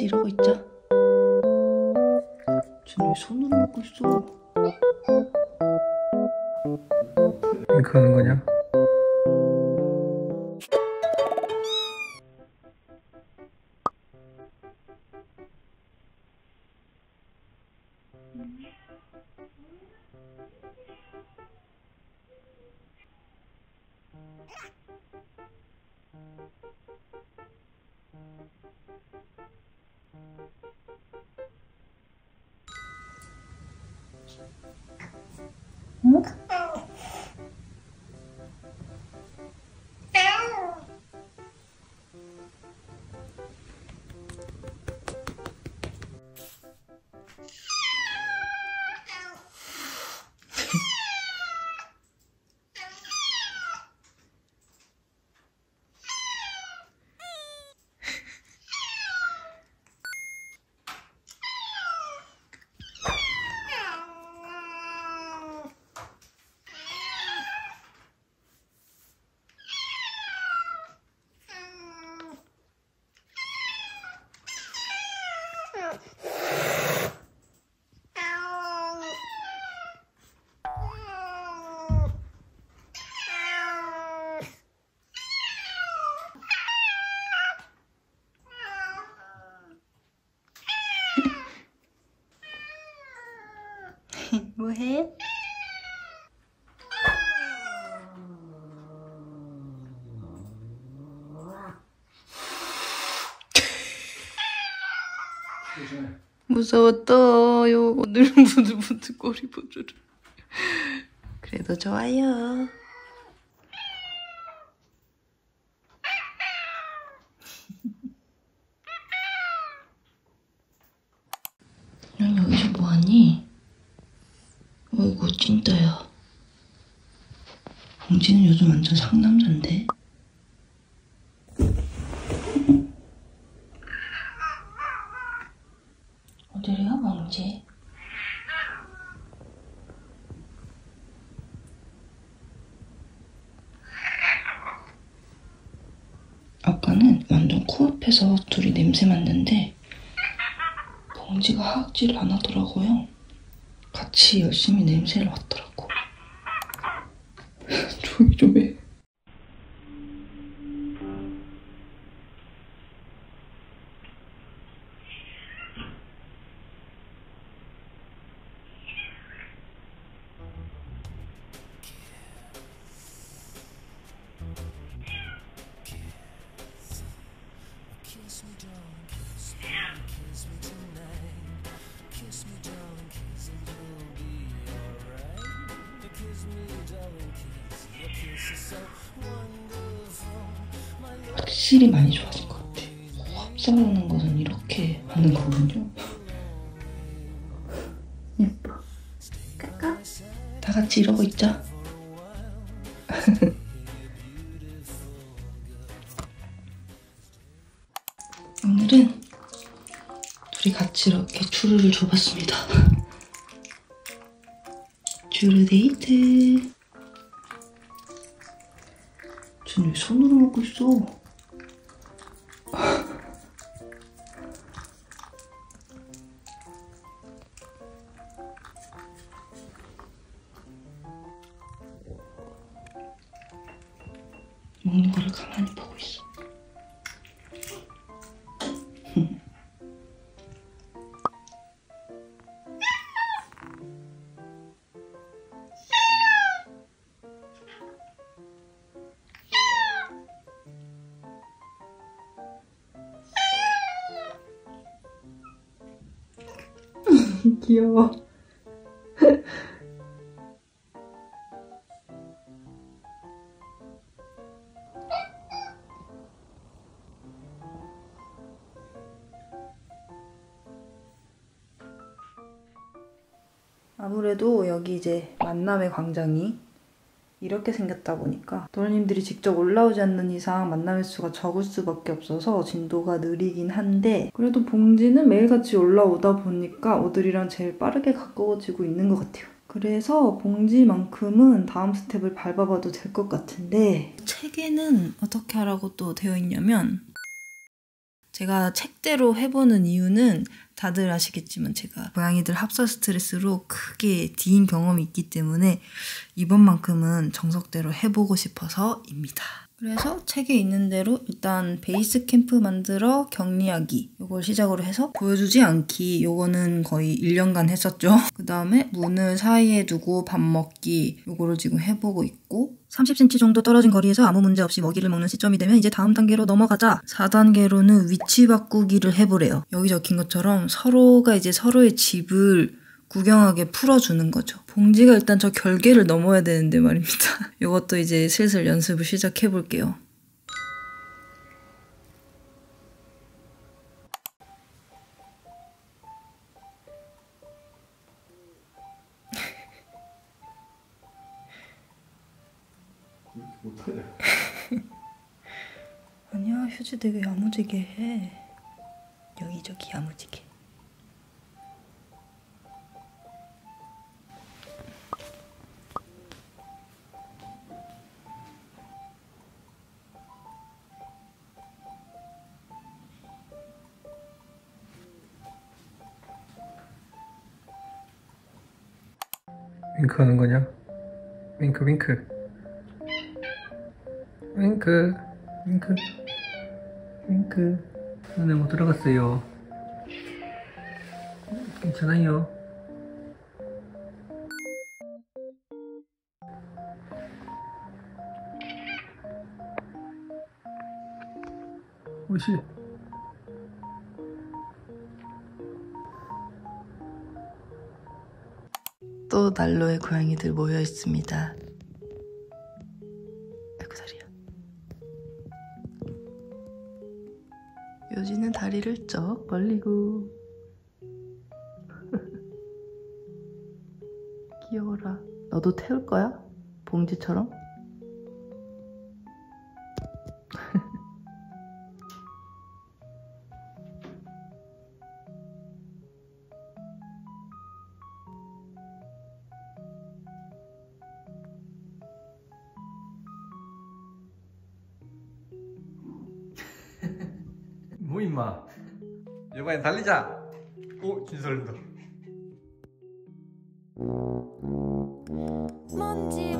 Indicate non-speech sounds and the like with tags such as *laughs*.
같이 이러고 있자. 쟤왜 손으로 먹고 있어? 왜 그러는 거냐? 응? 뭐해? 무서웠다. 요 오늘 부들부들 꼬리 보조를. 그래도 좋아요. 넌 여기서 뭐하니? 찐따야. 봉지는 요즘 완전 상남자인데? 어디래요 봉지? 아까는 완전 코앞에서 둘이 냄새 맡는데 봉지가 하악질을 안 하더라고요. 같이 열심히 냄새를 맡더라고. *laughs* 조용히 좀 해. 확실히 많이 좋아진 것 같아. 합성하는 것은 이렇게 하는 거군요. 예뻐. 까까? 다 같이 이러고 있자. *laughs* 오늘은 둘이 같이 이렇게 주르를 줘봤습니다. 주르 데이트. 쟤왜 손으로 먹고 있어? *laughs* 먹는 거를 가만히 보고 있어. *laughs* 귀여워. 아무래도 여기 이제 만남의 광장이 이렇게 생겼다 보니까 도련님들이 직접 올라오지 않는 이상 만남의 수가 적을 수밖에 없어서 진도가 느리긴 한데 그래도 봉지는 매일같이 올라오다 보니까 오들이랑 제일 빠르게 가까워지고 있는 것 같아요. 그래서 봉지만큼은 다음 스텝을 밟아봐도 될 것 같은데 책에는 어떻게 하라고 또 되어 있냐면 제가 책대로 해보는 이유는 다들 아시겠지만 제가 고양이들 합사 스트레스로 크게 뒤인 경험이 있기 때문에 이번만큼은 정석대로 해보고 싶어서입니다. 그래서 책에 있는 대로 일단 베이스 캠프 만들어 격리하기 요걸 시작으로 해서 보여주지 않기 요거는 거의 1년간 했었죠. *laughs* 그 다음에 문을 사이에 두고 밥 먹기 요거를 지금 해보고 있고 30cm 정도 떨어진 거리에서 아무 문제 없이 먹이를 먹는 시점이 되면 이제 다음 단계로 넘어가자. 4단계로는 위치 바꾸기를 해보래요. 여기 적힌 것처럼 서로가 이제 서로의 집을 구경하게 풀어주는 거죠. 봉지가 일단 저 결계를 넘어야 되는데 말입니다. *laughs* 이것도 이제 슬슬 연습을 시작해 볼게요. 못하냐? *laughs* 아니야, 휴지 되게 야무지게 해. 여기저기 야무지게. 윙크 하는 거냐? 윙크 윙크. 윙크 윙크. 윙크. 눈에 못 들어갔어요? 괜찮아요. 오시 또 난로에 고양이들 모여 있습니다. 아이고 다리야. 요지는 다리를 쩍 벌리고 *laughs* 귀여워라. 너도 태울 거야? 봉지처럼? 뭐 임마? 이번엔 달리자. 오 진설다 먼지